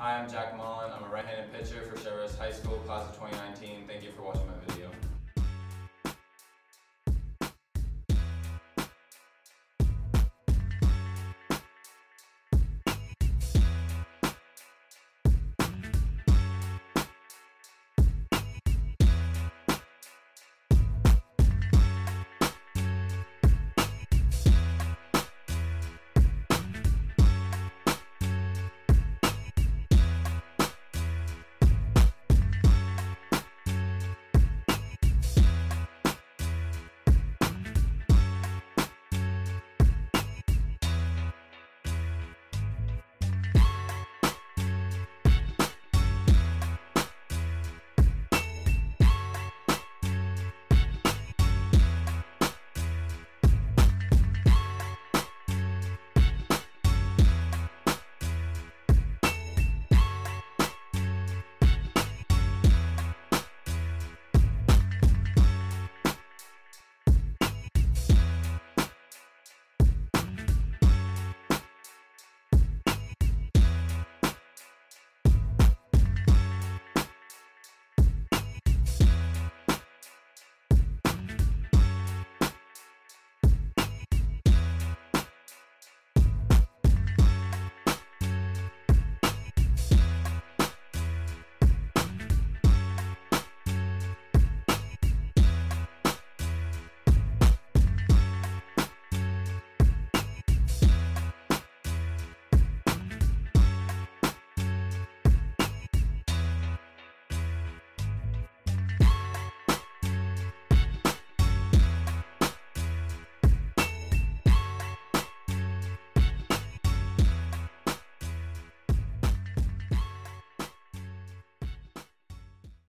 Hi, I'm Jack Mullen. I'm a right-handed pitcher for Cheverus High School, class of 2019. Thank you for watching.